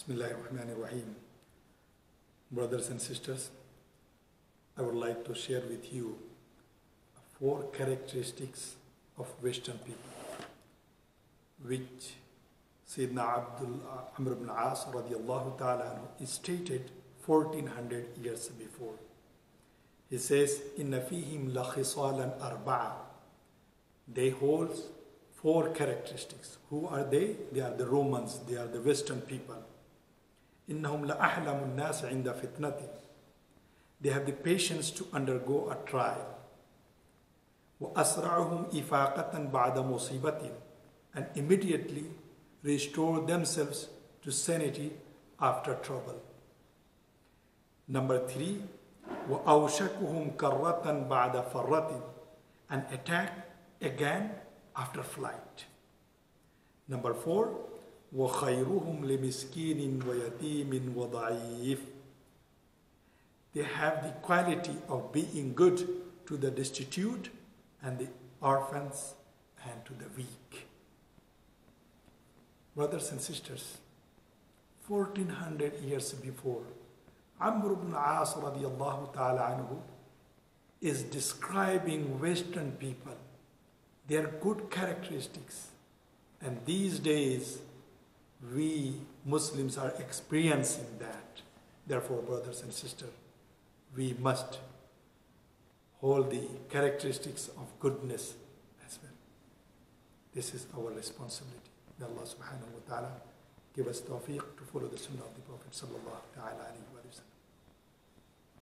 Bismillah ar-Rahman ar-Rahim. Brothers and sisters, I would like to share with you four characteristics of Western people, which Sayyidina Abdul Amr ibn As radiallahu ta'ala anhu stated 1400 years before. He says, إِنَّ فِيهِمْ لَخِصَالًا أَرْبَعًا They hold four characteristics. Who are they? They are the Romans, they are the Western people. إِنَّهُمْ لَأَحْلَمُ النَّاسِ عِنْدَ فِتْنَةٍ They have the patience to undergo a trial. وَأَسْرَعُهُمْ إِفَاقَةً بَعْدَ مُصِيبَةٍ And immediately restore themselves to sanity after trouble. Number three, وَأَوْشَكُهُمْ كَرَّةً بَعْدَ فَرَّةٍ And attack again after flight. Number four, وَخَيْرُهُمْ لِمِسْكِينٍ وَيَتِيمٍ وَضَعِيفٍ They have the quality of being good to the destitute and the orphans and to the weak. Brothers and sisters, 1400 years before, Amr ibn As radiallahu ta'ala anhu is describing Western people, their good characteristics. And these days, we Muslims are experiencing that. Therefore, brothers and sisters, we must hold the characteristics of goodness as well. This is our responsibility. May Allah subhanahu wa ta'ala give us tawfiq to follow the sunnah of the Prophet sallallahu ta'ala alayhi wa sallam.